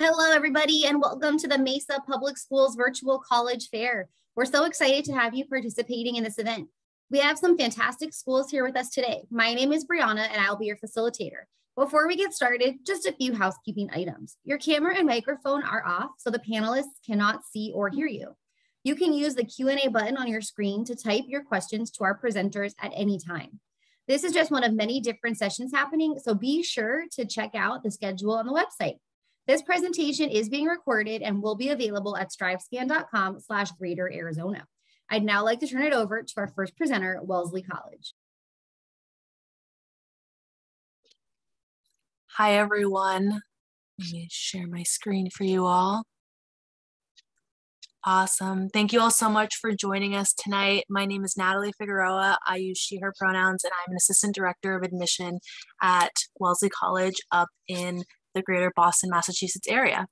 Hello, everybody, and welcome to the Mesa Public Schools Virtual College Fair. We're so excited to have you participating in this event. We have some fantastic schools here with us today. My name is Brianna, and I'll be your facilitator. Before we get started, just a few housekeeping items. Your camera and microphone are off, so the panelists cannot see or hear you. You can use the Q&A button on your screen to type your questions to our presenters at any time. This is just one of many different sessions happening, so be sure to check out the schedule on the website. This presentation is being recorded and will be available at strivescan.com slash greater Arizona. I'd now like to turn it over to our first presenter, Wellesley College. Hi, everyone. Let me share my screen for you all. Awesome. Thank you all so much for joining us tonight. My name is Natalie Figueroa. I use she, her pronouns, and I'm an assistant director of admission at Wellesley College up in the greater Boston, Massachusetts area.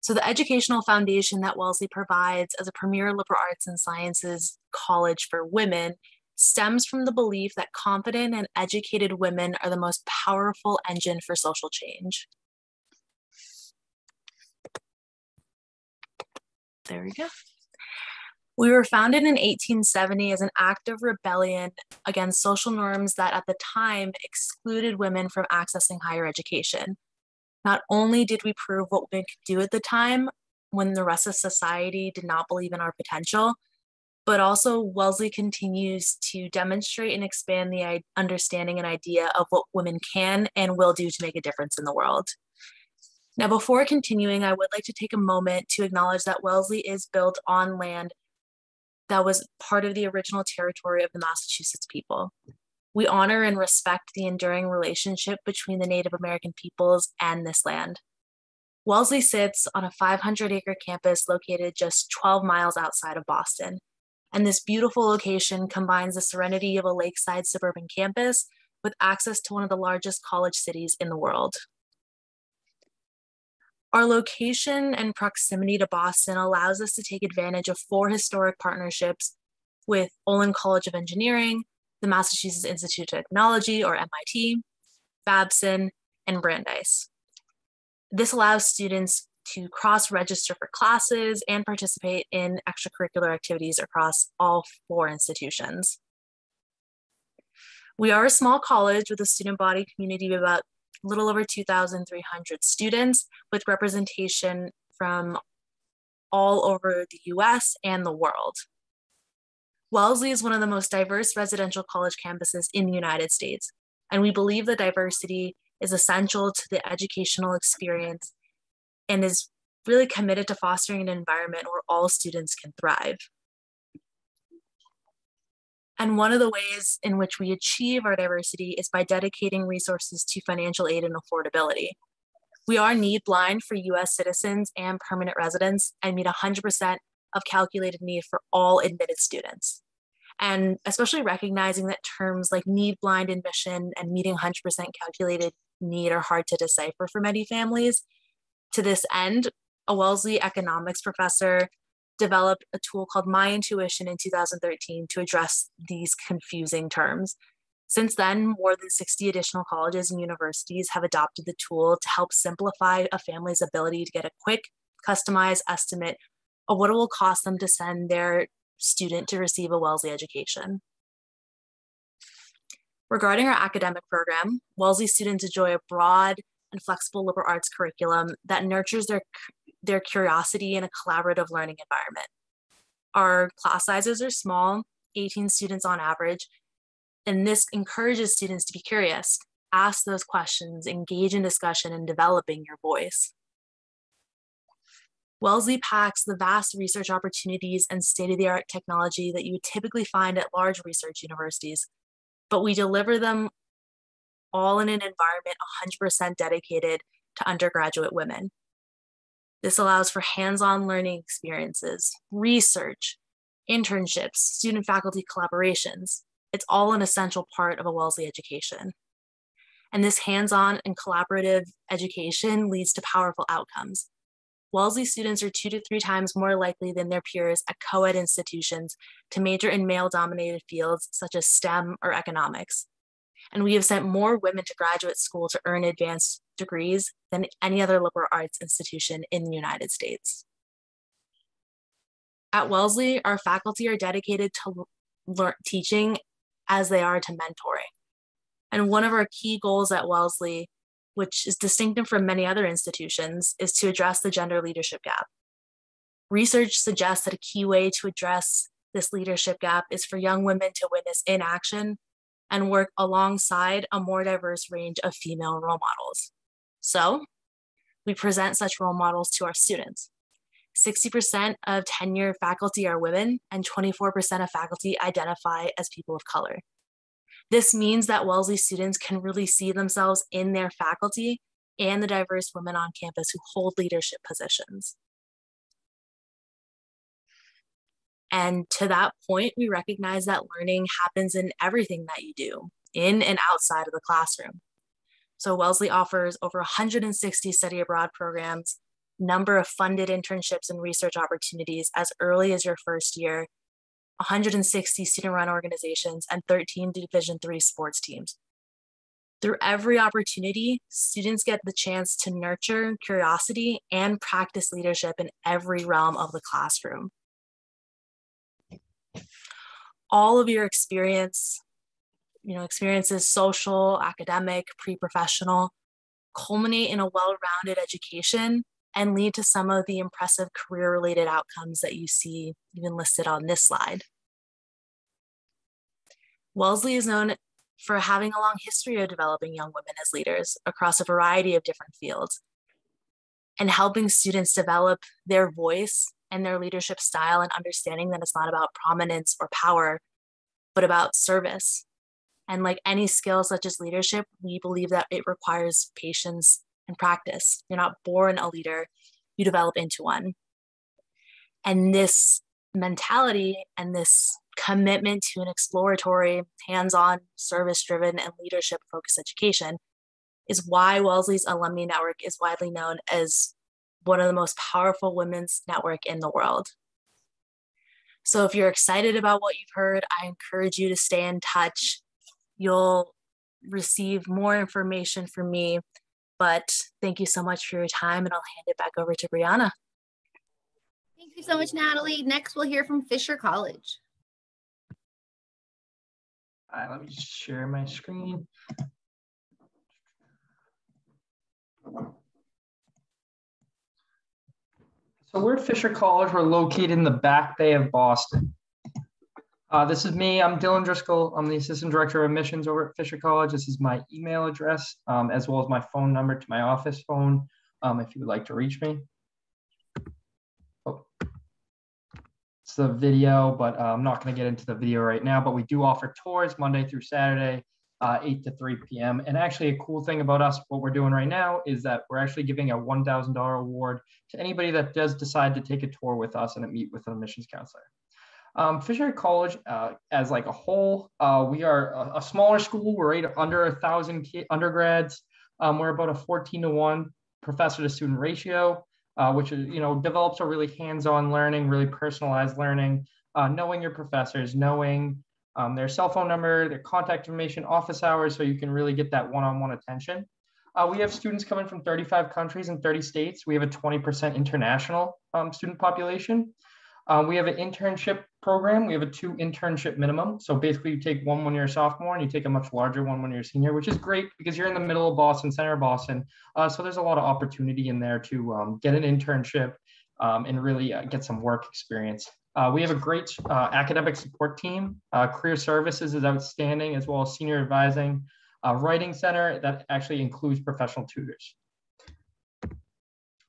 So, the educational foundation that Wellesley provides as a premier liberal arts and sciences college for women stems from the belief that confident and educated women are the most powerful engine for social change. There we go. We were founded in 1870 as an act of rebellion against social norms that at the time excluded women from accessing higher education. Not only did we prove what women could do at the time when the rest of society did not believe in our potential, but also Wellesley continues to demonstrate and expand the understanding and idea of what women can and will do to make a difference in the world. Now, before continuing, I would like to take a moment to acknowledge that Wellesley is built on land that was part of the original territory of the Massachusetts people. We honor and respect the enduring relationship between the Native American peoples and this land. Wellesley sits on a 500 acre campus located just 12 miles outside of Boston. And this beautiful location combines the serenity of a lakeside suburban campus with access to one of the largest college cities in the world. Our location and proximity to Boston allows us to take advantage of four historic partnerships with Olin College of Engineering, the Massachusetts Institute of Technology, or MIT, Babson, and Brandeis. This allows students to cross-register for classes and participate in extracurricular activities across all four institutions. We are a small college with a student body community of about a little over 2,300 students with representation from all over the US and the world. Wellesley is one of the most diverse residential college campuses in the United States, and we believe that diversity is essential to the educational experience and is really committed to fostering an environment where all students can thrive. And one of the ways in which we achieve our diversity is by dedicating resources to financial aid and affordability. We are need blind for US citizens and permanent residents and meet 100% of calculated need for all admitted students. And especially recognizing that terms like need blind admission and meeting 100% calculated need are hard to decipher for many families. To this end, a Wellesley economics professor developed a tool called MyinTuition in 2013 to address these confusing terms. Since then, more than 60 additional colleges and universities have adopted the tool to help simplify a family's ability to get a quick, customized estimate what it will cost them to send their student to receive a Wellesley education. Regarding our academic program, Wellesley students enjoy a broad and flexible liberal arts curriculum that nurtures their, their curiosity in a collaborative learning environment. Our class sizes are small, 18 students on average, and this encourages students to be curious, ask those questions, engage in discussion, and developing your voice. Wellesley packs the vast research opportunities and state-of-the-art technology that you would typically find at large research universities, but we deliver them all in an environment 100% dedicated to undergraduate women. This allows for hands-on learning experiences, research, internships, student-faculty collaborations. It's all an essential part of a Wellesley education. And this hands-on and collaborative education leads to powerful outcomes. Wellesley students are two to three times more likely than their peers at co-ed institutions to major in male-dominated fields such as STEM or economics. And we have sent more women to graduate school to earn advanced degrees than any other liberal arts institution in the United States. At Wellesley, our faculty are dedicated to teaching as they are to mentoring. And one of our key goals at Wellesley, which is distinctive from many other institutions, is to address the gender leadership gap. Research suggests that a key way to address this leadership gap is for young women to witness in action and work alongside a more diverse range of female role models. So, we present such role models to our students. 60% of tenured faculty are women, and 24% of faculty identify as people of color. This means that Wellesley students can really see themselves in their faculty and the diverse women on campus who hold leadership positions. And to that point, we recognize that learning happens in everything that you do, in and outside of the classroom. So Wellesley offers over 160 study abroad programs number of funded internships and research opportunities as early as your first year, 160 student run organizations, and 13 Division three sports teams. Through every opportunity, students get the chance to nurture curiosity and practice leadership in every realm of the classroom. All of your experience, you know, experiences, social, academic, pre-professional, culminate in a well-rounded education and lead to some of the impressive career related outcomes that you see even listed on this slide. Wellesley is known for having a long history of developing young women as leaders across a variety of different fields and helping students develop their voice and their leadership style and understanding that it's not about prominence or power, but about service. And like any skill such as leadership, we believe that it requires patience and practice. You're not born a leader, you develop into one. And this mentality and this commitment to an exploratory, hands on, service driven, and leadership focused education is why Wellesley's Alumni Network is widely known as one of the most powerful women's network in the world. So if you're excited about what you've heard, I encourage you to stay in touch. You'll receive more information from me but thank you so much for your time, and I'll hand it back over to Brianna. Thank you so much, Natalie. Next, we'll hear from Fisher College. All right, let me just share my screen. So we're at Fisher College. We're located in the back bay of Boston. Uh, this is me. I'm Dylan Driscoll. I'm the Assistant Director of Admissions over at Fisher College. This is my email address, um, as well as my phone number to my office phone um, if you would like to reach me. Oh. It's the video, but uh, I'm not going to get into the video right now, but we do offer tours Monday through Saturday, uh, 8 to 3 p.m. And actually a cool thing about us, what we're doing right now is that we're actually giving a $1,000 award to anybody that does decide to take a tour with us and meet with an admissions counselor. Um, Fisher College, uh, as like a whole, uh, we are a, a, smaller school. We're right under a thousand undergrads. Um, we're about a 14 to one professor to student ratio, uh, which is, you know, develops a really hands-on learning, really personalized learning, uh, knowing your professors, knowing um, their cell phone number, their contact information, office hours, so you can really get that one-on-one attention. Uh, we have students coming from 35 countries and 30 states. We have a 20% international um, student population. Uh, we have an internship program. We have a two internship minimum. So basically, you take one when you're a sophomore and you take a much larger one when you're a senior, which is great because you're in the middle of Boston, center of Boston. Uh, so there's a lot of opportunity in there to um, get an internship um, and really uh, get some work experience. Uh, we have a great uh, academic support team. Uh, career services is outstanding, as well as senior advising. writing center that actually includes professional tutors.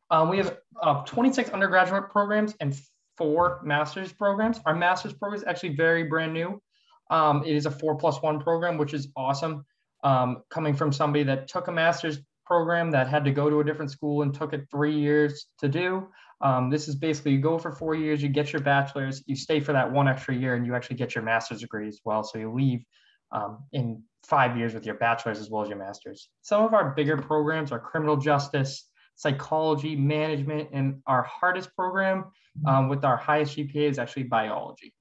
Um, we have 26 undergraduate programs and four master's programs. Our master's program is actually very brand new. Um, it is a four plus one program, which is awesome. Um, coming from somebody that took a master's program that had to go to a different school and took it three years to do. Um, this is basically you go for four years, you get your bachelor's, you stay for that one extra year, and you actually get your master's degree as well. So you leave um, in five years with your bachelor's as well as your master's. Some of our bigger programs are criminal justice, psychology, management, and our hardest program um, with our highest GPA is actually biology.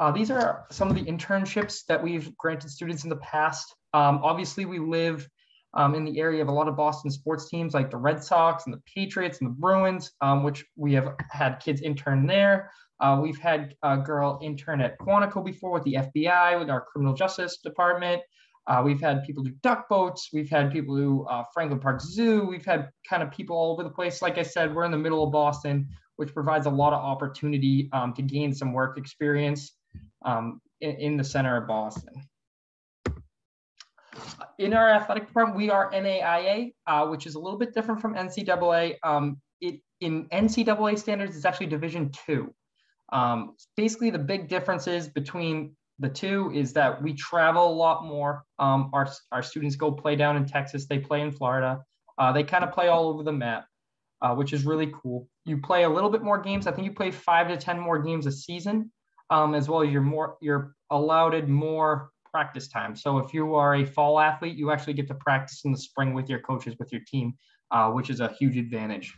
Uh, these are some of the internships that we've granted students in the past. Um, obviously, we live um, in the area of a lot of Boston sports teams like the Red Sox and the Patriots and the Bruins, um, which we have had kids intern there. Uh, we've had a girl intern at Quantico before with the FBI, with our criminal justice department. Uh, we've had people do duck boats. We've had people do uh, Franklin Park Zoo. We've had kind of people all over the place. Like I said, we're in the middle of Boston, which provides a lot of opportunity um, to gain some work experience um, in, in, the center of Boston. In our athletic department, we are NAIA, uh, which is a little bit different from NCAA. Um, it, in NCAA standards, it's actually Division two. Um, basically, the big differences between the two is that we travel a lot more. Um, our, our students go play down in Texas, they play in Florida. Uh, they kind of play all over the map, uh, which is really cool. You play a little bit more games. I think you play five to 10 more games a season, um, as well as you're more, you're allowed more practice time. So if you are a fall athlete, you actually get to practice in the spring with your coaches, with your team, uh, which is a huge advantage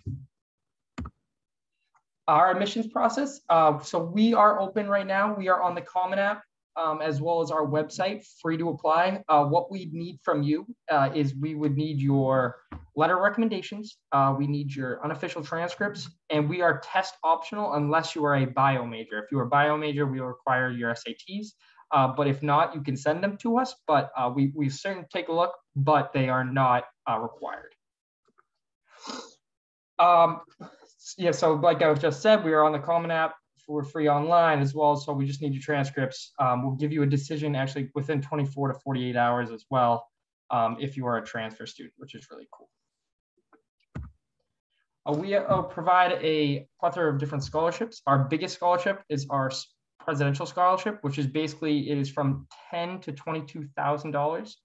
our admissions process. Uh, so we are open right now. We are on the Common App um, as well as our website, free to apply. Uh, what we need from you uh, is we would need your letter recommendations. Uh, we need your unofficial transcripts, and we are test optional unless you are a bio major. If you are a bio major, we require your SATs. Uh, but if not, you can send them to us. But uh, we we certainly take a look, but they are not uh, required. Um, yeah, so like I just said, we are on the Common App for free online as well. So we just need your transcripts. Um, we'll give you a decision actually within 24 to 48 hours as well um, if you are a transfer student, which is really cool. Uh, we uh, provide a plethora of different scholarships. Our biggest scholarship is our presidential scholarship, which is basically it is from ten to twenty-two thousand um, dollars.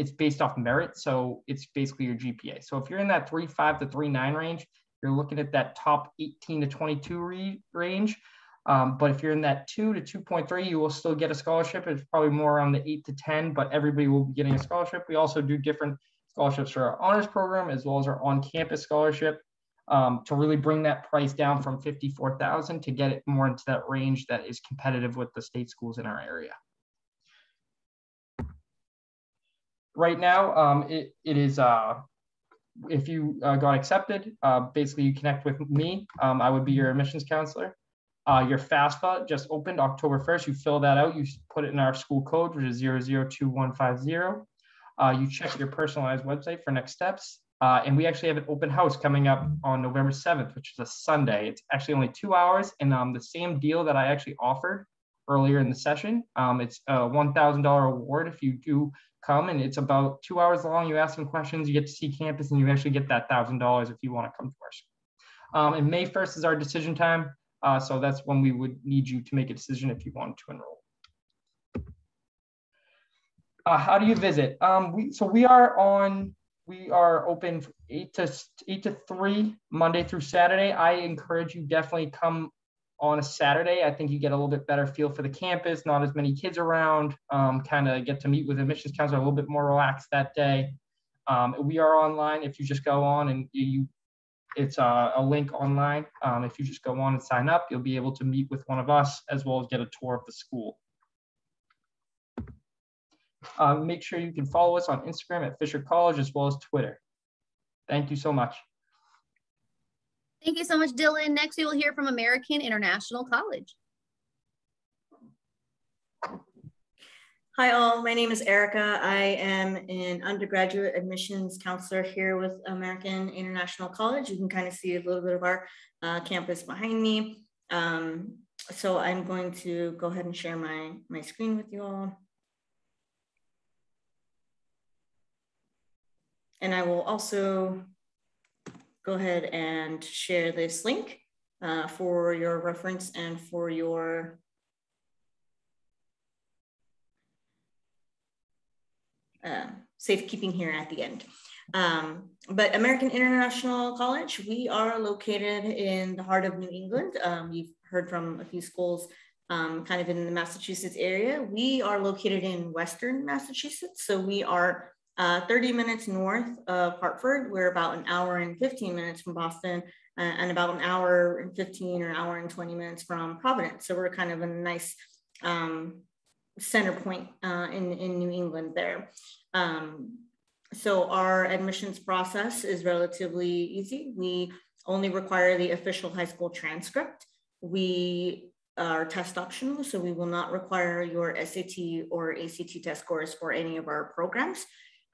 It's based off merit, so it's basically your GPA. So if you're in that three five to three nine range, you're looking at that top 18 to 22 re- range. Um, but if you're in that two to 2.3, you will still get a scholarship. It's probably more around the eight to 10, but everybody will be getting a scholarship. We also do different scholarships for our honors program as well as our on-campus scholarship um, to really bring that price down from 54,000 to get it more into that range that is competitive with the state schools in our area. Right now, um, it, it is uh, if you uh, got accepted, uh, basically you connect with me. Um, I would be your admissions counselor. Uh, your FAFSA just opened October 1st. You fill that out. You put it in our school code, which is 002150. Uh, you check your personalized website for next steps. Uh, and we actually have an open house coming up on November 7th, which is a Sunday. It's actually only two hours and um, the same deal that I actually offered earlier in the session. Um, it's a $1,000 award if you do come and it's about two hours long. You ask some questions, you get to see campus, and you actually get that thousand dollars if you want to come to our school. Um, and May 1st is our decision time. Uh, so that's when we would need you to make a decision if you want to enroll. Uh, how do you visit? Um, we, so we are on, we are open eight to eight to three Monday through Saturday. I encourage you definitely come on a Saturday, I think you get a little bit better feel for the campus, not as many kids around, um, kind of get to meet with admissions counselor a little bit more relaxed that day. Um, we are online. If you just go on and you, it's a, a link online. Um, if you just go on and sign up, you'll be able to meet with one of us as well as get a tour of the school. Uh, make sure you can follow us on Instagram at Fisher College as well as Twitter. Thank you so much. Thank you so much, Dylan. Next, we will hear from American International College. Hi all, my name is Erica. I am an undergraduate admissions counselor here with American International College. You can kind of see a little bit of our uh, campus behind me. Um, so I'm going to go ahead and share my, my screen with you all. And I will also go ahead and share this link uh, for your reference and for your uh, safekeeping here at the end. Um, but American International College, we are located in the heart of New England. Um, you've heard from a few schools um, kind of in the Massachusetts area. We are located in Western Massachusetts. So we are uh, 30 minutes north of Hartford. We're about an hour and 15 minutes from Boston uh, and about an hour and 15 or an hour and 20 minutes from Providence. So we're kind of a nice um, center point uh, in, in New England there. Um, so our admissions process is relatively easy. We only require the official high school transcript. We are test optional, so we will not require your SAT or ACT test scores for any of our programs.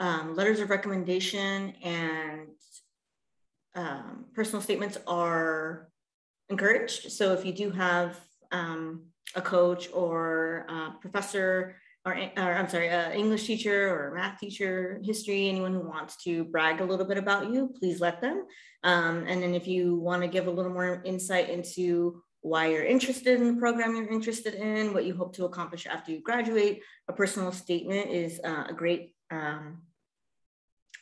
Um, letters of recommendation and um, personal statements are encouraged. So if you do have um, a coach or a professor or, or I'm sorry, an English teacher or a math teacher, history, anyone who wants to brag a little bit about you, please let them. Um, and then if you want to give a little more insight into why you're interested in the program you're interested in, what you hope to accomplish after you graduate, a personal statement is uh, a great um,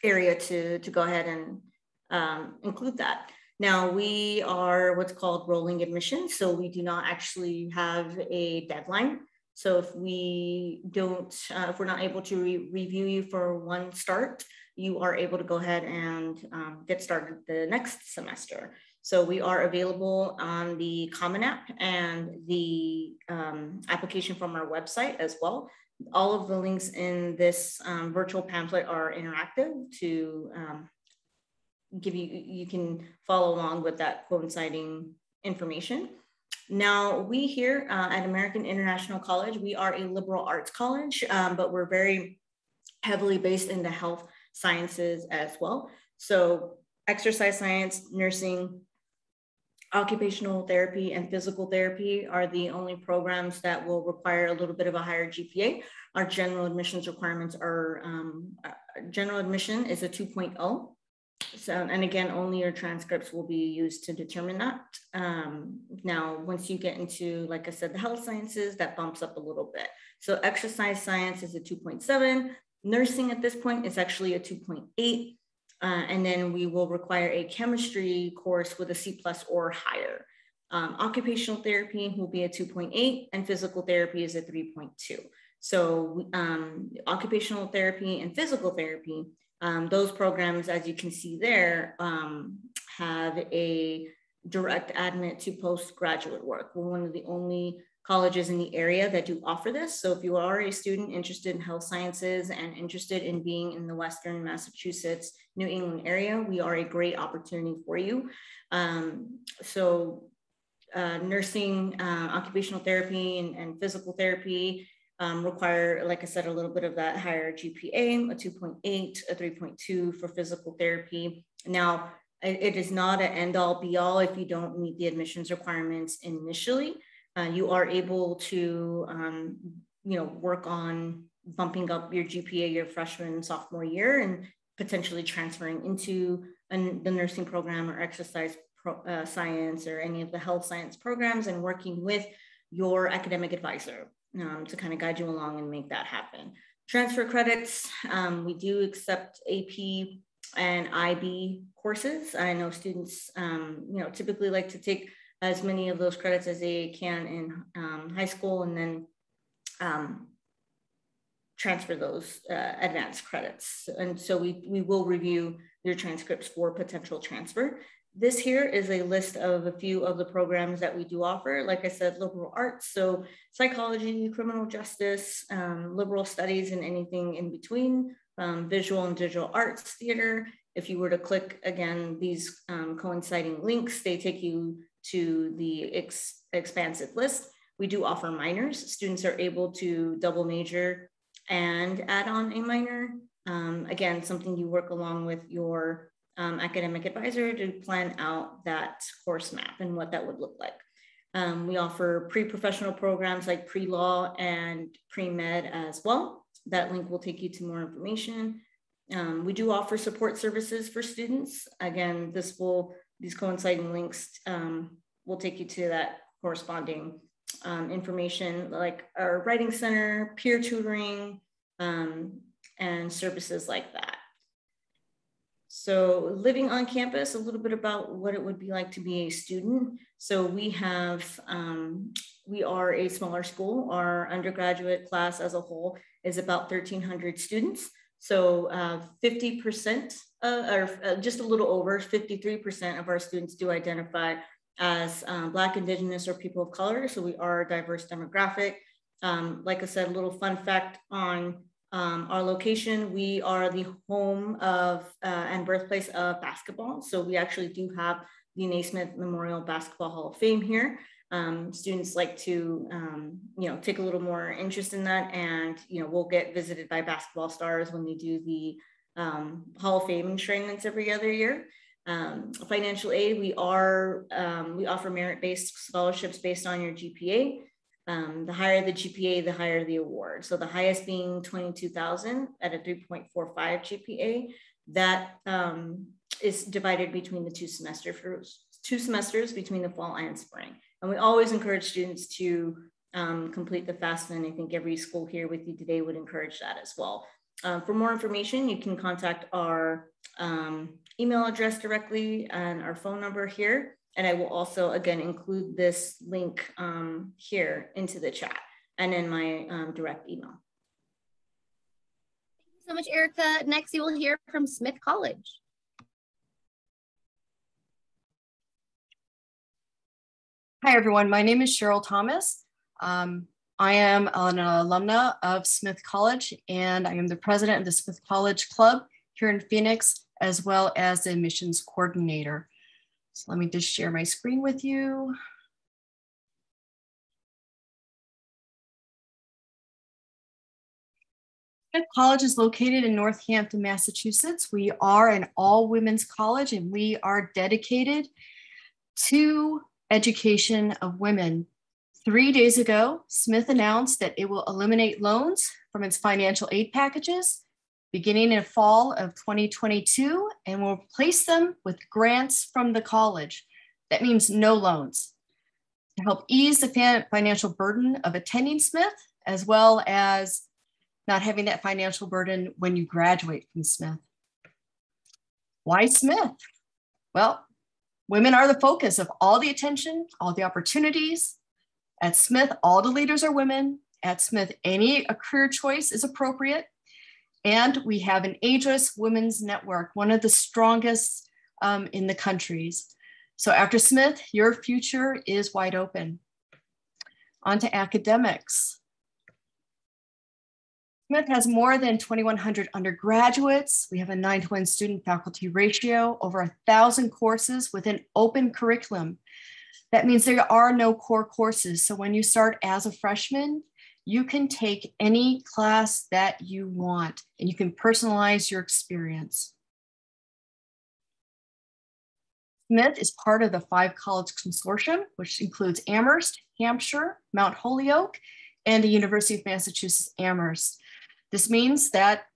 area to, to go ahead and um, include that. Now we are what's called rolling admission. So we do not actually have a deadline. So if we don't, uh, if we're not able to re review you for one start, you are able to go ahead and um, get started the next semester. So we are available on the Common App and the um, application from our website as well. All of the links in this um, virtual pamphlet are interactive to um, give you, you can follow along with that coinciding information. Now, we here uh, at American International College, we are a liberal arts college, um, but we're very heavily based in the health sciences as well. So exercise science, nursing, occupational therapy, and physical therapy are the only programs that will require a little bit of a higher GPA. Our general admissions requirements are, um, uh, general admission is a 2.0 so, and again, only your transcripts will be used to determine that. Um, now, once you get into, like I said, the health sciences, that bumps up a little bit. So exercise science is a 2.7. Nursing at this point is actually a 2.8. Uh, and then we will require a chemistry course with a C plus or higher. Um, occupational therapy will be a 2.8 and physical therapy is a 3.2. So um, occupational therapy and physical therapy um, those programs, as you can see there, um, have a direct admit to postgraduate work. We're one of the only colleges in the area that do offer this. So if you are a student interested in health sciences and interested in being in the Western Massachusetts, New England area, we are a great opportunity for you. Um, so uh, nursing, uh, occupational therapy, and, and physical therapy um, require, like I said, a little bit of that higher GPA, a 2.8, a 3.2 for physical therapy. Now, it is not an end all be all if you don't meet the admissions requirements initially. Uh, you are able to, um, you know, work on bumping up your GPA your freshman sophomore year and potentially transferring into an, the nursing program or exercise pro, uh, science or any of the health science programs and working with your academic advisor um, to kind of guide you along and make that happen. Transfer credits, um, we do accept AP and IB courses. I know students, um, you know, typically like to take as many of those credits as they can in um, high school and then um, transfer those uh, advanced credits. And so we, we will review your transcripts for potential transfer. This here is a list of a few of the programs that we do offer. Like I said, liberal arts, so psychology, criminal justice, um, liberal studies, and anything in between, um, visual and digital arts, theater. If you were to click again, these um, coinciding links, they take you to the ex expansive list. We do offer minors. Students are able to double major and add on a minor. Um, again, something you work along with your um, academic advisor to plan out that course map and what that would look like. Um, we offer pre-professional programs like pre-law and pre-med as well. That link will take you to more information. Um, we do offer support services for students. Again, this will, these coinciding links um, will take you to that corresponding um, information like our writing center, peer tutoring, um, and services like that. So living on campus, a little bit about what it would be like to be a student. So we have, um, we are a smaller school. Our undergraduate class as a whole is about 1,300 students. So 50%, uh, uh, or uh, just a little over 53% of our students do identify as um, Black, Indigenous, or people of color. So we are a diverse demographic. Um, like I said, a little fun fact on um, our location, we are the home of uh, and birthplace of basketball. So we actually do have the Naismith Memorial Basketball Hall of Fame here. Um, students like to, um, you know, take a little more interest in that, and you know, we'll get visited by basketball stars when they do the um, Hall of Fame enshrinements every other year. Um, financial aid, we are um, we offer merit-based scholarships based on your GPA. Um, the higher the GPA, the higher the award. So the highest being 22,000 at a 3.45 GPA. That is divided between the two semesters, two semesters between the fall and spring. And we always encourage students to um, complete the FAFSA. And I think every school here with you today would encourage that as well. Um, for more information, you can contact our um, email address directly and our phone number here. And I will also, again, include this link um, here into the chat and in my um, direct email. Thank you so much, Erica. Next, you will hear from Smith College. Hi, everyone. My name is Cheryl Thomas. Um, I am an alumna of Smith College, and I am the president of the Smith College Club here in Phoenix, as well as the admissions coordinator. So let me just share my screen with you. Smith College is located in Northampton, Massachusetts. We are an all women's college and we are dedicated to education of women. Three days ago, Smith announced that it will eliminate loans from its financial aid packages beginning in fall of 2022 and will replace them with grants from the college. That means no loans to help ease the financial burden of attending Smith, as well as not having that financial burden when you graduate from Smith. Why Smith? Well, women are the focus of all the attention, all the opportunities. At Smith, all the leaders are women. At Smith, any career choice is appropriate. And we have an ageless women's network, one of the strongest um, in the countries. So after Smith, your future is wide open. On to academics. Smith has more than 2,100 undergraduates. We have a nine to one student faculty ratio, over a thousand courses with an open curriculum. That means there are no core courses. So when you start as a freshman, you can take any class that you want and you can personalize your experience. Smith is part of the Five College Consortium, which includes Amherst, Hampshire, Mount Holyoke, and the University of Massachusetts Amherst. This means that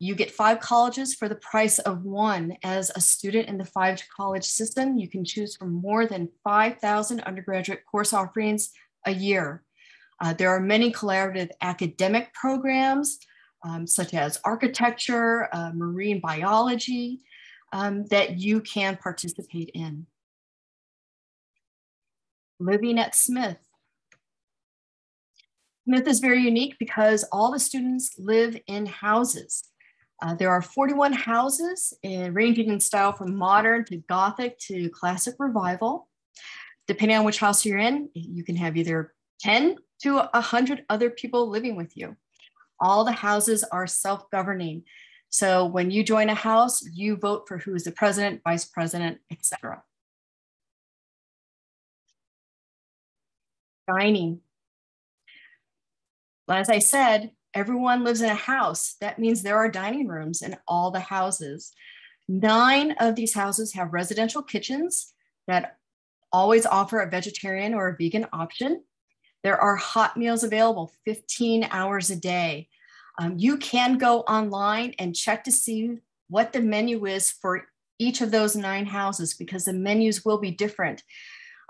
you get five colleges for the price of one. As a student in the five college system, you can choose from more than 5,000 undergraduate course offerings a year. Uh, there are many collaborative academic programs, um, such as architecture, uh, marine biology, um, that you can participate in. Living at Smith. Smith is very unique because all the students live in houses. Uh, there are 41 houses in, ranging in style from modern to Gothic to classic revival. Depending on which house you're in, you can have either 10 to 100 other people living with you. All the houses are self-governing. So when you join a house, you vote for who is the president, vice president, etc. Dining. As I said, everyone lives in a house. That means there are dining rooms in all the houses. Nine of these houses have residential kitchens that always offer a vegetarian or a vegan option. There are hot meals available 15 hours a day. Um, you can go online and check to see what the menu is for each of those nine houses because the menus will be different.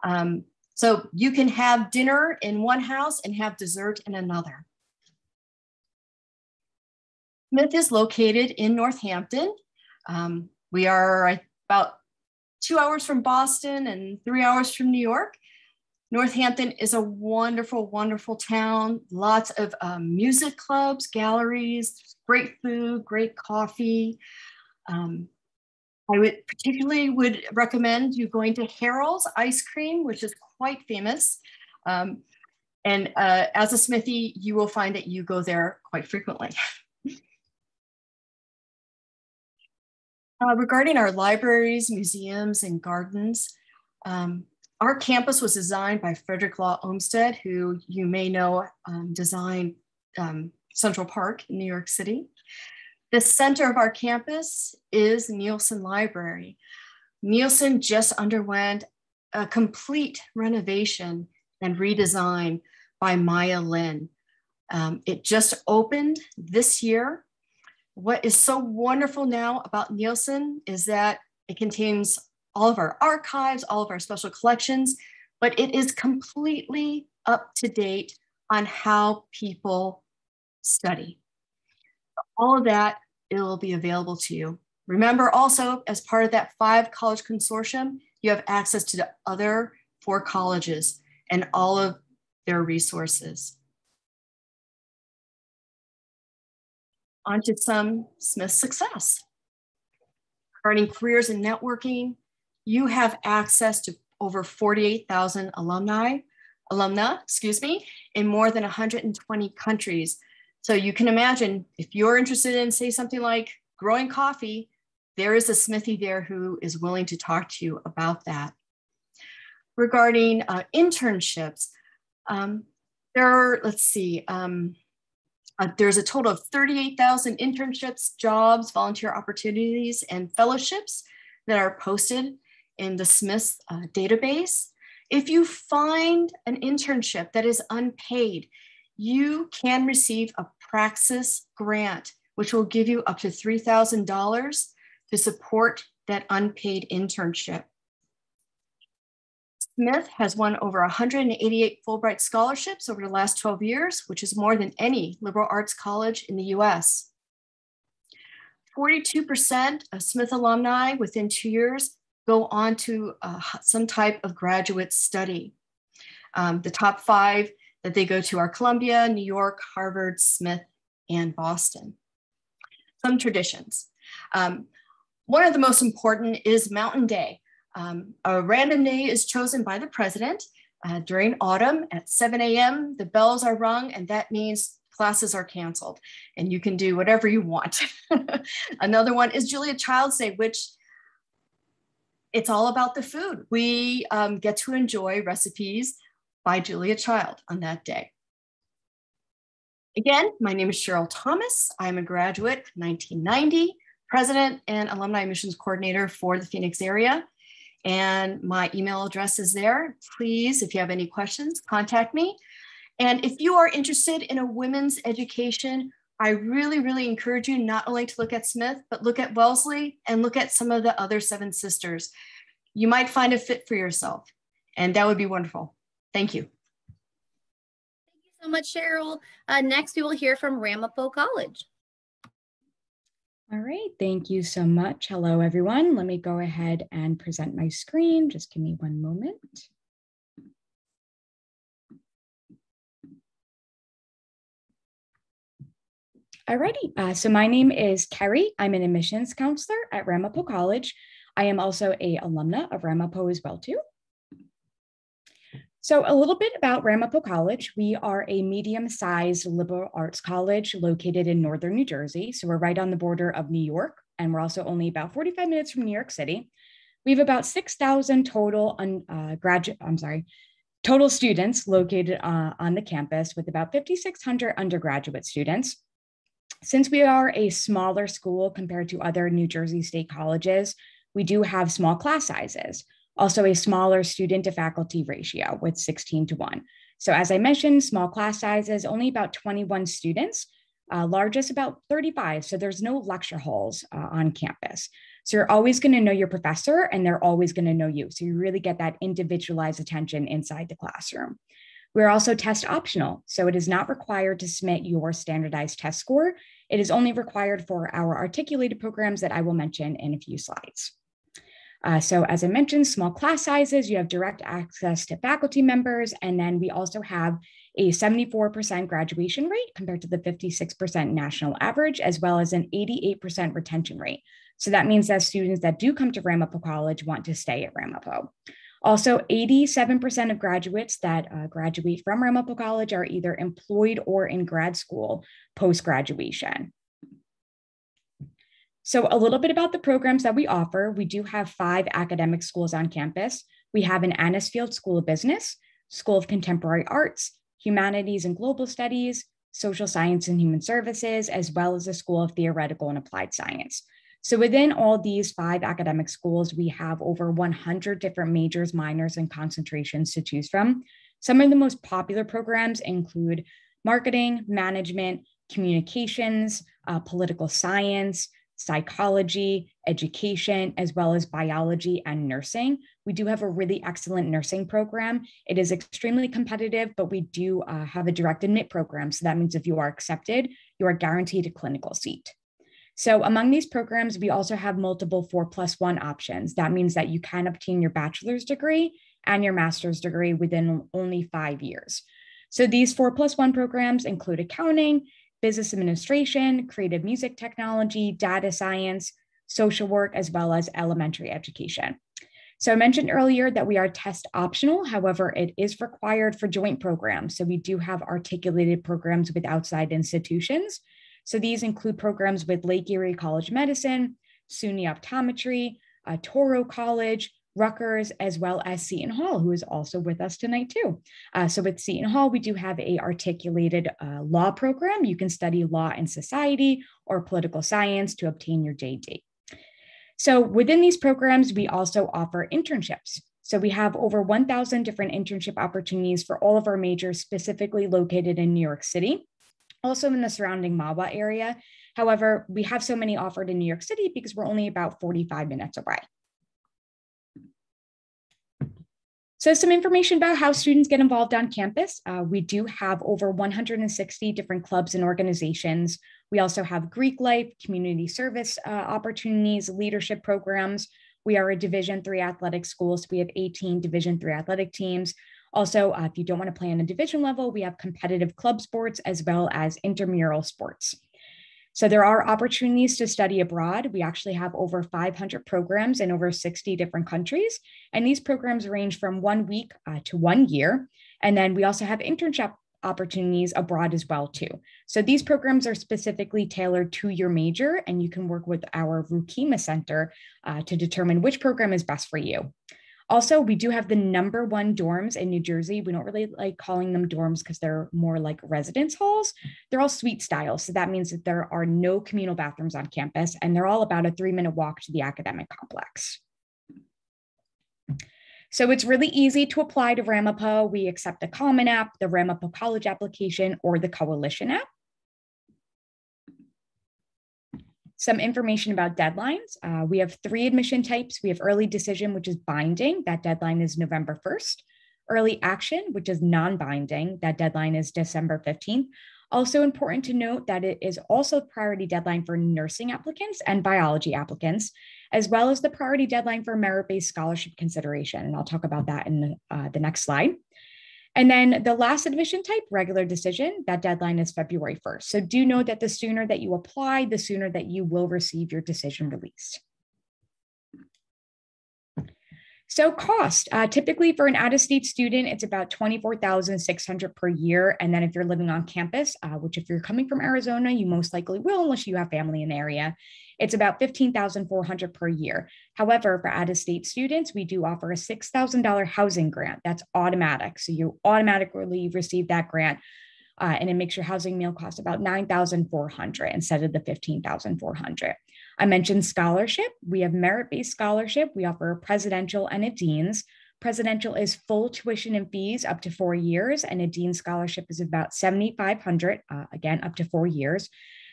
Um, so you can have dinner in one house and have dessert in another. Smith is located in Northampton. Um, we are about two hours from Boston and three hours from New York. Northampton is a wonderful, wonderful town. Lots of um, music clubs, galleries, great food, great coffee. Um, I would particularly would recommend you going to Herrell's Ice Cream, which is quite famous. Um, And uh, as a Smithie, you will find that you go there quite frequently. uh, regarding our libraries, museums, and gardens, um, our campus was designed by Frederick Law Olmsted, who you may know um, designed um, Central Park in New York City. The center of our campus is Neilson Library. Neilson just underwent a complete renovation and redesign by Maya Lin. Um, it just opened this year. What is so wonderful now about Neilson is that it contains all of our archives, all of our special collections, but it is completely up to date on how people study. All of that, it'll be available to you. Remember also, as part of that five college consortium, you have access to the other four colleges and all of their resources. On to some Smith success. Regarding careers and networking, you have access to over 48,000 alumni, alumna, excuse me, in more than 120 countries. So you can imagine if you're interested in, say, something like growing coffee, there is a Smithie there who is willing to talk to you about that. Regarding uh, internships, um, there are, let's see, um, uh, there's a total of 38,000 internships, jobs, volunteer opportunities, and fellowships that are posted in the Smith uh, database. If you find an internship that is unpaid, you can receive a Praxis grant, which will give you up to $3,000 to support that unpaid internship. Smith has won over 188 Fulbright scholarships over the last 12 years, which is more than any liberal arts college in the US. 42% of Smith alumni within two years go on to uh, some type of graduate study. Um, the top five that they go to are Columbia, New York, Harvard, Smith, and Boston. Some traditions. Um, one of the most important is Mountain Day. Um, a random day is chosen by the president uh, during autumn at 7 a.m. The bells are rung, and that means classes are canceled, and you can do whatever you want. Another one is Julia Child's Day, which it's all about the food. We um, get to enjoy recipes by Julia Child on that day. Again, my name is Cheryl Thomas. I'm a graduate 1990, president and alumni admissions coordinator for the Phoenix area. And my email address is there. Please, if you have any questions, contact me. And if you are interested in a women's education, I really, really encourage you not only to look at Smith, but look at Wellesley and look at some of the other seven sisters. You might find a fit for yourself, and that would be wonderful. Thank you. Thank you so much, Cheryl. Uh, next, we will hear from Ramapo College. All right, thank you so much. Hello, everyone. Let me go ahead and present my screen. Just give me one moment. Alrighty, uh, so my name is Kerry. I'm an admissions counselor at Ramapo College. I am also a alumna of Ramapo as well too. So a little bit about Ramapo College. We are a medium-sized liberal arts college located in Northern New Jersey. So we're right on the border of New York, and we're also only about 45 minutes from New York City. We have about 6,000 total un, uh, graduate, I'm sorry, total students located uh, on the campus with about 5,600 undergraduate students. Since we are a smaller school compared to other New Jersey state colleges, we do have small class sizes, also a smaller student to faculty ratio with 16 to 1. So, as I mentioned, small class sizes, only about 21 students, uh, largest about 35. So, there's no lecture halls uh, on campus. So, you're always going to know your professor and they're always going to know you. So, you really get that individualized attention inside the classroom. We're also test optional, so it is not required to submit your standardized test score. It is only required for our articulated programs that I will mention in a few slides. Uh, so as I mentioned, small class sizes, you have direct access to faculty members, and then we also have a 74% graduation rate compared to the 56% national average, as well as an 88% retention rate. So that means that students that do come to Ramapo College want to stay at Ramapo. Also, 87% of graduates that uh, graduate from Ramapo College are either employed or in grad school post graduation. So, a little bit about the programs that we offer. We do have five academic schools on campus. We have an Anisfield School of Business, School of Contemporary Arts, Humanities and Global Studies, Social Science and Human Services, as well as the School of Theoretical and Applied Science. So within all these five academic schools, we have over 100 different majors, minors, and concentrations to choose from. Some of the most popular programs include marketing, management, communications, uh, political science, psychology, education, as well as biology and nursing. We do have a really excellent nursing program. It is extremely competitive, but we do uh, have a direct admit program. So that means if you are accepted, you are guaranteed a clinical seat. So among these programs, we also have multiple four plus one options. That means that you can obtain your bachelor's degree and your master's degree within only five years. So these four plus one programs include accounting, business administration, creative music technology, data science, social work, as well as elementary education. So I mentioned earlier that we are test optional. However, it is required for joint programs. So we do have articulated programs with outside institutions. So these include programs with Lake Erie College of Medicine, SUNY Optometry, uh, Touro College, Rutgers, as well as Seton Hall, who is also with us tonight too. Uh, so with Seton Hall, we do have a articulated uh, law program. You can study law and society or political science to obtain your JD. So within these programs, we also offer internships. So we have over 1,000 different internship opportunities for all of our majors specifically located in New York City also in the surrounding Mahwah area. However, we have so many offered in New York City because we're only about 45 minutes away. So some information about how students get involved on campus. Uh, we do have over 160 different clubs and organizations. We also have Greek life, community service uh, opportunities, leadership programs. We are a Division three athletic school, so we have 18 Division three athletic teams. Also, uh, if you don't want to play on a division level, we have competitive club sports as well as intramural sports. So there are opportunities to study abroad. We actually have over 500 programs in over 60 different countries. And these programs range from one week uh, to one year. And then we also have internship opportunities abroad as well too. So these programs are specifically tailored to your major and you can work with our Roukema Center uh, to determine which program is best for you. Also, we do have the number one dorms in New Jersey. We don't really like calling them dorms because they're more like residence halls. They're all suite style. So that means that there are no communal bathrooms on campus and they're all about a three minute walk to the academic complex. So it's really easy to apply to Ramapo. We accept the Common App, the Ramapo College application, or the Coalition app. Some information about deadlines. Uh, we have three admission types. We have early decision, which is binding. That deadline is November 1st. Early action, which is non binding. That deadline is December 15th. Also important to note that it is also priority deadline for nursing applicants and biology applicants, as well as the priority deadline for merit-based scholarship consideration. And I'll talk about that in uh, the next slide. And then the last admission type, regular decision, that deadline is February 1st. So do know that the sooner that you apply, the sooner that you will receive your decision released. So cost, uh, typically for an out-of-state student, it's about 24,600 per year. And then if you're living on campus, uh, which if you're coming from Arizona, you most likely will, unless you have family in the area, it's about 15,400 per year. However, for out-of-state students, we do offer a $6,000 housing grant. That's automatic. So you automatically receive that grant uh, and it makes your housing meal cost about 9,400 instead of the 15,400. I mentioned scholarship. We have merit-based scholarship. We offer a presidential and a dean's. Presidential is full tuition and fees up to four years, and a dean scholarship is about 7,500, uh, again, up to four years.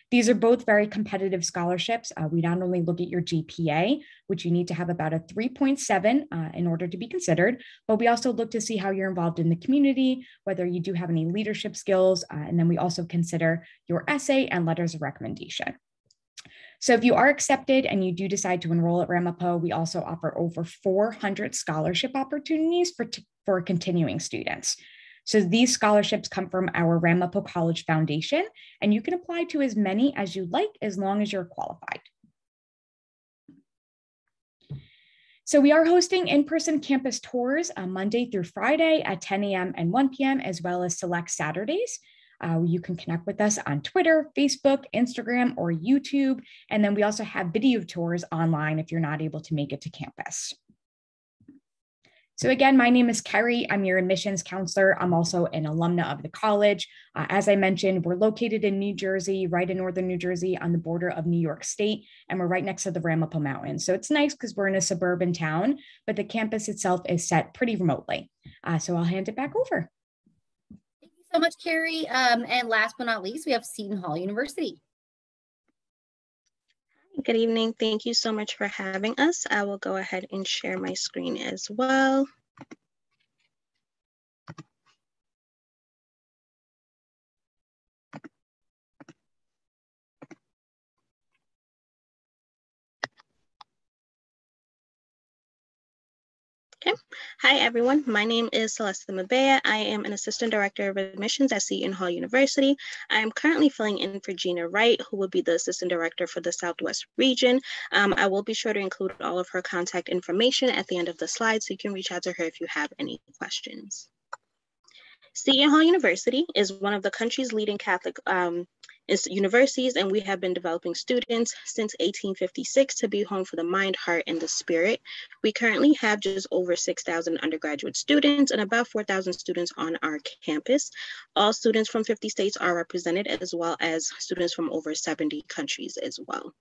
These are both very competitive scholarships. Uh, we not only look at your GPA, which you need to have about a 3.7 uh, in order to be considered, but we also look to see how you're involved in the community, whether you do have any leadership skills, uh, and then we also consider your essay and letters of recommendation. So if you are accepted and you do decide to enroll at Ramapo, we also offer over 400 scholarship opportunities for, for continuing students. So these scholarships come from our Ramapo College Foundation, and you can apply to as many as you like as long as you're qualified. So we are hosting in-person campus tours uh, Monday through Friday at 10 a.m. and 1 p.m., as well as select Saturdays. Uh, you can connect with us on Twitter, Facebook, Instagram, or YouTube. And then we also have video tours online if you're not able to make it to campus. So again, my name is Kerry. I'm your admissions counselor. I'm also an alumna of the college. Uh, as I mentioned, we're located in New Jersey, right in northern New Jersey on the border of New York State, and we're right next to the Ramapo Mountains. So it's nice because we're in a suburban town, but the campus itself is set pretty remotely. Uh, so I'll hand it back over. So much, Carrie. Um, and last but not least, we have Seton Hall University. Good evening. Thank you so much for having us. I will go ahead and share my screen as well. Okay. Hi, everyone. My name is Celeste Mabea. I am an Assistant Director of Admissions at Seton Hall University. I am currently filling in for Gina Wright, who will be the Assistant Director for the Southwest region. Um, I will be sure to include all of her contact information at the end of the slide, so you can reach out to her if you have any questions. Seton Hall University is one of the country's leading Catholic um, universities, and we have been developing students since 1856 to be home for the mind, heart, and the spirit. We currently have just over 6,000 undergraduate students and about 4,000 students on our campus. All students from 50 states are represented, as well as students from over 70 countries as well.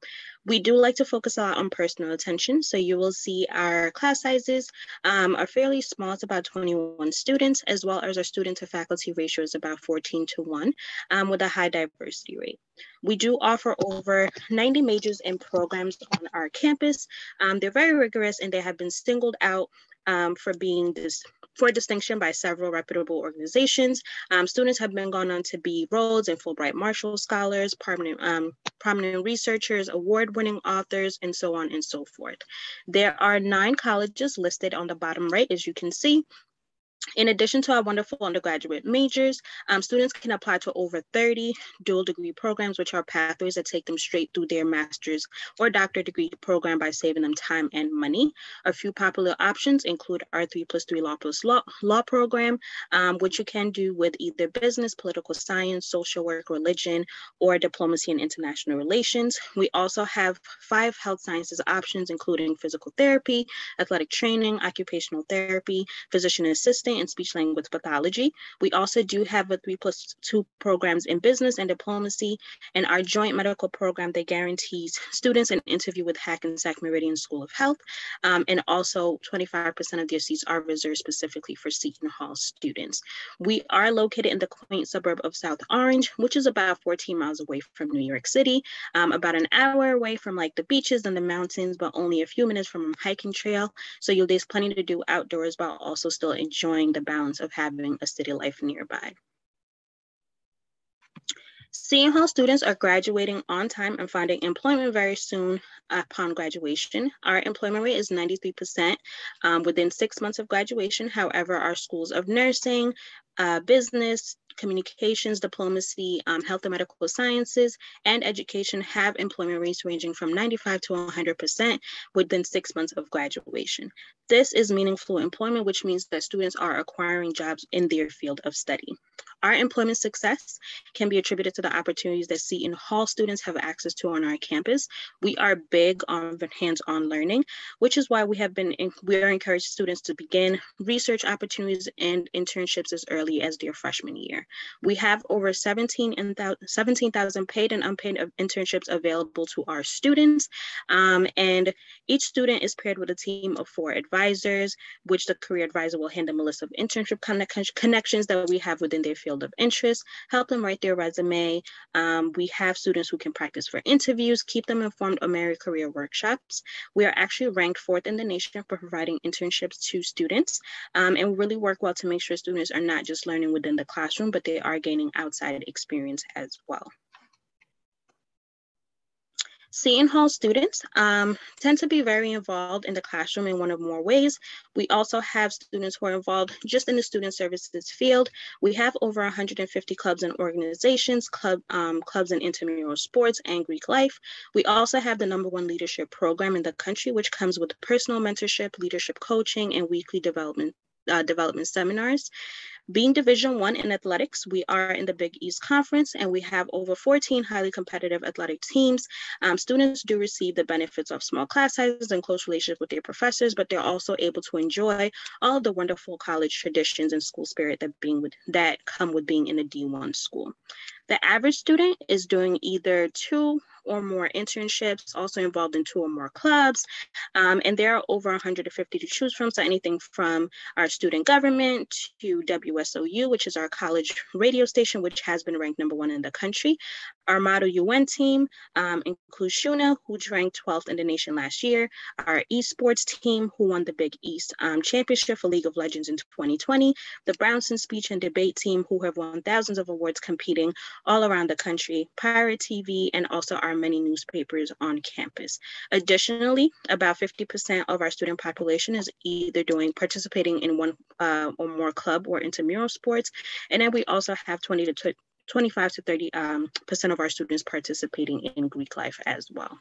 We do like to focus a lot on personal attention, so you will see our class sizes um, are fairly small, it's about 21 students, as well as our student to faculty ratio is about 14 to 1, um, with a high diversity rate. We do offer over 90 majors and programs on our campus. Um, they're very rigorous and they have been singled out um, for being this for distinction by several reputable organizations. Um, students have been gone on to be Rhodes and Fulbright Marshall scholars, prominent, um, prominent researchers, award-winning authors, and so on and so forth. There are nine colleges listed on the bottom right, as you can see, in addition to our wonderful undergraduate majors, um, students can apply to over 30 dual degree programs, which are pathways that take them straight through their master's or doctorate degree program by saving them time and money. A few popular options include our 3 plus 3 Law plus Law, law program, um, which you can do with either business, political science, social work, religion, or diplomacy and international relations. We also have five health sciences options, including physical therapy, athletic training, occupational therapy, physician assistant, and speech language pathology. We also do have a three plus two programs in business and diplomacy, and our joint medical program that guarantees students an interview with Hackensack Meridian School of Health. Um, and also 25% of their seats are reserved specifically for Seton Hall students. We are located in the quaint suburb of South Orange, which is about 14 miles away from New York City, um, about an hour away from like the beaches and the mountains, but only a few minutes from a hiking trail. So you'll, there's plenty to do outdoors while also still enjoying the balance of having a city life nearby. Seeing how students are graduating on time and finding employment very soon upon graduation. Our employment rate is 93% um, within six months of graduation. However, our schools of nursing, uh, business, communications, diplomacy, um, health and medical sciences, and education have employment rates ranging from 95 to 100% within six months of graduation. This is meaningful employment, which means that students are acquiring jobs in their field of study. Our employment success can be attributed to the opportunities that Seton Hall students have access to on our campus. We are big on hands-on learning, which is why we have been, we are encouraging students to begin research opportunities and internships as early as their freshman year. We have over 17,000 paid and unpaid internships available to our students. Um, and each student is paired with a team of four advisors, which the career advisor will hand them a list of internship connections that we have within their field of interest, help them write their resume. Um, we have students who can practice for interviews, keep them informed of Merit Career workshops. We are actually ranked fourth in the nation for providing internships to students. Um, and we really work well to make sure students are not just learning within the classroom, but they are gaining outside experience as well. Seton Hall students um, tend to be very involved in the classroom in one of more ways. We also have students who are involved just in the student services field. We have over 150 clubs and organizations, club, um, clubs and intramural sports and Greek life. We also have the number one leadership program in the country, which comes with personal mentorship, leadership coaching, and weekly development uh, development seminars. Being Division One in athletics, we are in the Big East Conference and we have over 14 highly competitive athletic teams. Um, students do receive the benefits of small class sizes and close relationships with their professors, but they're also able to enjoy all the wonderful college traditions and school spirit that being with that come with being in a D1 school. The average student is doing either two or more internships, also involved in two or more clubs. Um, and there are over 150 to choose from. So anything from our student government to WSOU, which is our college radio station, which has been ranked number one in the country. Our Model UN team um, includes Shuna, who ranked 12th in the nation last year. Our esports team, who won the Big East um, Championship for League of Legends in 2020. The Brownson Speech and Debate team, who have won thousands of awards competing all around the country. Pirate TV, and also our many newspapers on campus. Additionally, about 50% of our student population is either doing participating in one uh, or more club or intramural sports. And then we also have 20 to 25 to 30 um, percent of our students participating in Greek life as well.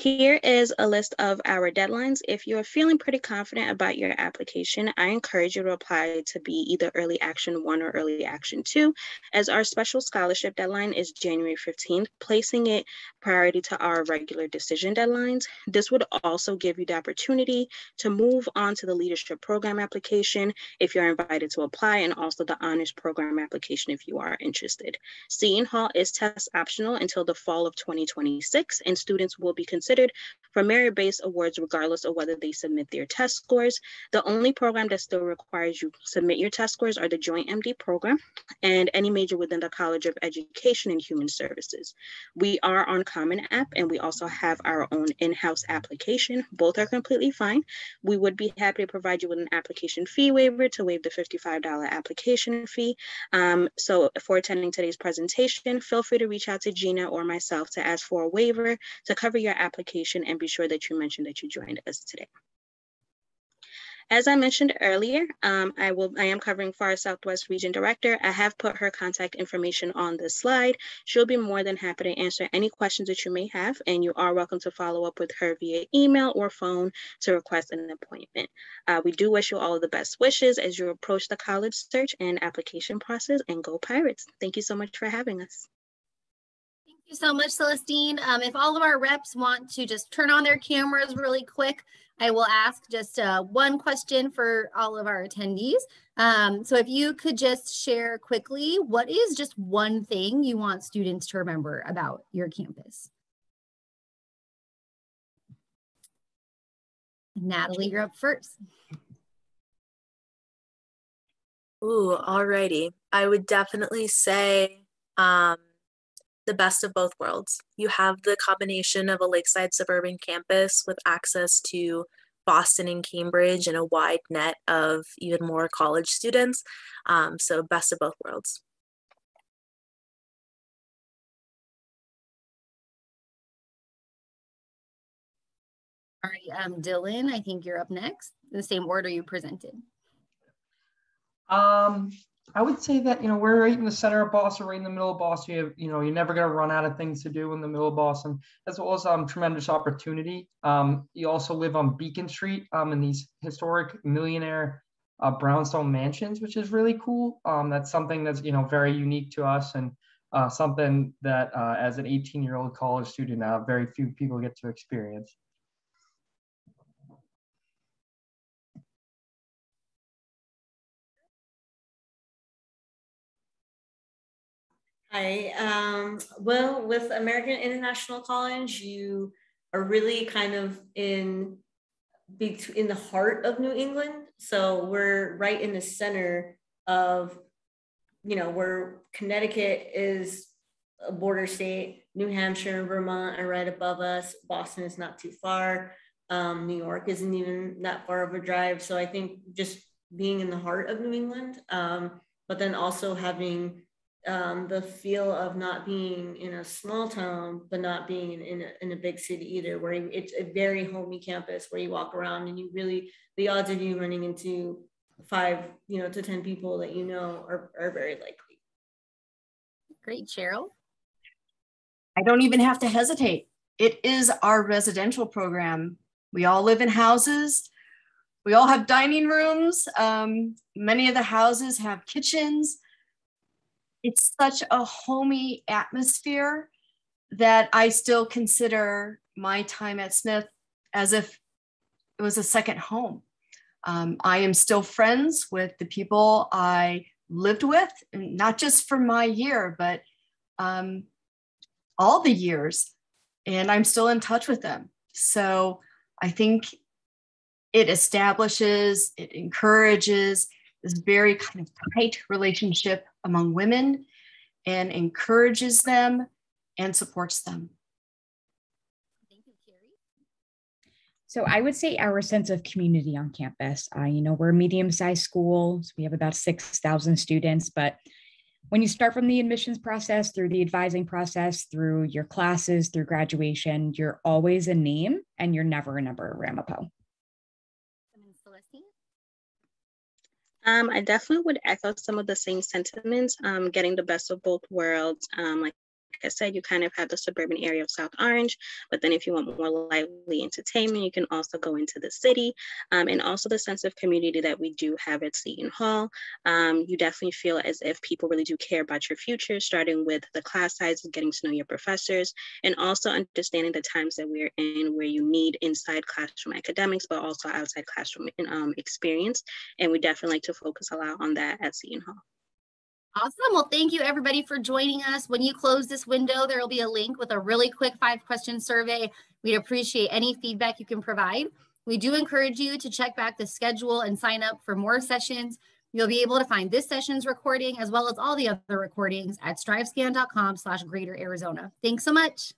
Here is a list of our deadlines. If you're feeling pretty confident about your application, I encourage you to apply to be either early action one or early action two, as our special scholarship deadline is January 15th, placing it priority to our regular decision deadlines. This would also give you the opportunity to move on to the leadership program application if you're invited to apply, and also the honors program application if you are interested. Seton Hall is test optional until the fall of 2026, and students will be considered considered for merit-based awards regardless of whether they submit their test scores. The only program that still requires you submit your test scores are the Joint MD program and any major within the College of Education and Human Services. We are on Common App and we also have our own in-house application. Both are completely fine. We would be happy to provide you with an application fee waiver to waive the $55 application fee. Um, so for attending today's presentation, feel free to reach out to Gina or myself to ask for a waiver to cover your application application and be sure that you mention that you joined us today. As I mentioned earlier, um, I will I am covering Far Southwest Region Director. I have put her contact information on the slide. She'll be more than happy to answer any questions that you may have, and you are welcome to follow up with her via email or phone to request an appointment. Uh, we do wish you all the best wishes as you approach the college search and application process, and go Pirates. Thank you so much for having us you so much, Celestine. Um, if all of our reps want to just turn on their cameras really quick, I will ask just uh, one question for all of our attendees. Um, so if you could just share quickly, what is just one thing you want students to remember about your campus? Natalie, you're up first. Ooh, alrighty. I would definitely say um, the best of both worlds. You have the combination of a lakeside suburban campus with access to Boston and Cambridge and a wide net of even more college students. Um, so, best of both worlds. All right, um, Dylan, I think you're up next. The same order you presented. Um, I would say that you know we're right in the center of Boston, right in the middle of Boston. You, have, you know, you're never going to run out of things to do in the middle of Boston, as well as um, tremendous opportunity. Um, you also live on Beacon Street um, in these historic millionaire uh, brownstone mansions, which is really cool. Um, that's something that's you know very unique to us and uh, something that uh, as an 18 year old college student, uh, very few people get to experience. Hi. Um, well, with American International College, you are really kind of in in the heart of New England. So we're right in the center of, you know, where Connecticut is a border state. New Hampshire and Vermont are right above us. Boston is not too far. Um, New York isn't even that far of a drive. So I think just being in the heart of New England, um, but then also having um, the feel of not being in a small town, but not being in a, in a big city either, where it's a very homey campus where you walk around and you really, the odds of you running into five, you know, to 10 people that you know are, are very likely. Great, Cheryl. I don't even have to hesitate. It is our residential program. We all live in houses. We all have dining rooms. Um, many of the houses have kitchens it's such a homey atmosphere that I still consider my time at Smith as if it was a second home. Um, I am still friends with the people I lived with, not just for my year, but um, all the years. And I'm still in touch with them. So I think it establishes, it encourages this very kind of tight relationship among women and encourages them and supports them. Thank you, Carrie. So I would say our sense of community on campus. Uh, you know, we're a medium-sized school, so we have about six thousand students. But when you start from the admissions process, through the advising process, through your classes, through graduation, you're always a name, and you're never a number Ramapo. Um, I definitely would echo some of the same sentiments, um, getting the best of both worlds. Um, like I said, you kind of have the suburban area of South Orange, but then if you want more lively entertainment, you can also go into the city um, and also the sense of community that we do have at Seton Hall. Um, you definitely feel as if people really do care about your future, starting with the class sizes, getting to know your professors, and also understanding the times that we're in where you need inside classroom academics, but also outside classroom um, experience. And we definitely like to focus a lot on that at Seton Hall. Awesome. Well, thank you everybody for joining us. When you close this window, there will be a link with a really quick five question survey. We'd appreciate any feedback you can provide. We do encourage you to check back the schedule and sign up for more sessions. You'll be able to find this session's recording as well as all the other recordings at strivescan.com slash greater Arizona. Thanks so much.